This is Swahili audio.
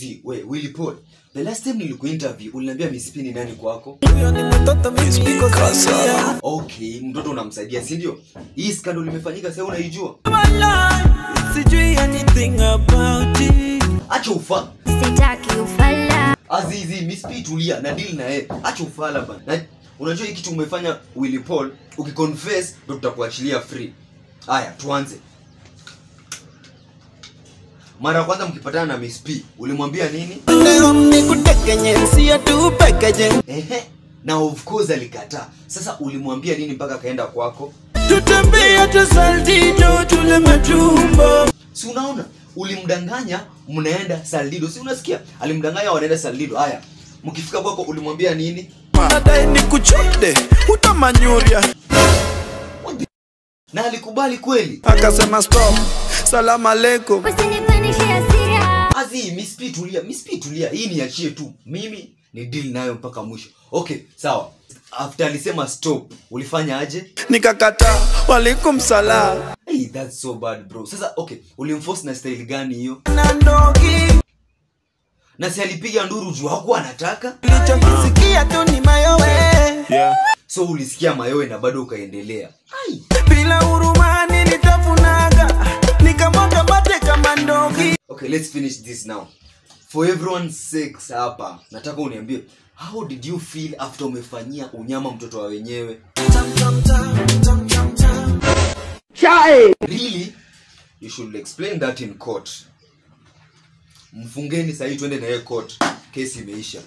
zi we Willy Paul. The last time nilikuinterview uliniambia Miss P ni nani kwako? Okay mtoto unamsaidia si ndio? Hii scandal imefanyika sasa unaijua? Sijui anything about it acha ufa sitaki ufala. Azizi Miss P tulia na deal na yeye. Acha ufala bana. Na, unajua hii kitu umefanya Willy Paul ukiconfess ndo tutakuachilia free. Haya tuanze mara ya kwanza mkipatana na Miss P ulimwambia nini? Ehe na of course alikataa. Sasa ulimwambia nini mpaka akaenda kwako? Tutembea tusaltito tule matumbo si unaona? Ulimdanganya mnaenda saldido. Si unasikia? Alimdanganya wanaenda saldido. Haya mkifika kwako ulimwambia nini? Baadaye nikuchude utamanyuria na alikubali kweli? Akasema stop. Salamu aleikum usinipandishe hii azi Miss P tulia. Miss P tulia. Hii niachie tu. Mimi ni deal nayo mpaka mwisho. Okay sawa. After alisema stop ulifanya aje? Nikakataa walikum salam. Hey, that's so bad bro. Sasa okay ulimforce na style gani hiyo? Na ndogi. Na si alipiga nduru juu hakuwa anataka? Nilichokisikia tu ni mayowe. Yeah. so ulisikia mayowe na bado ukaendelea. Ai. Bila hurumani okay let's finish this now. For everyone's sakes hapa nataka uniambie how did you feel after umefanyia unyama mtoto wa wenyewe? Really you should explain that in court. Mfungeni sahii twende na yeye court. Kesi imeisha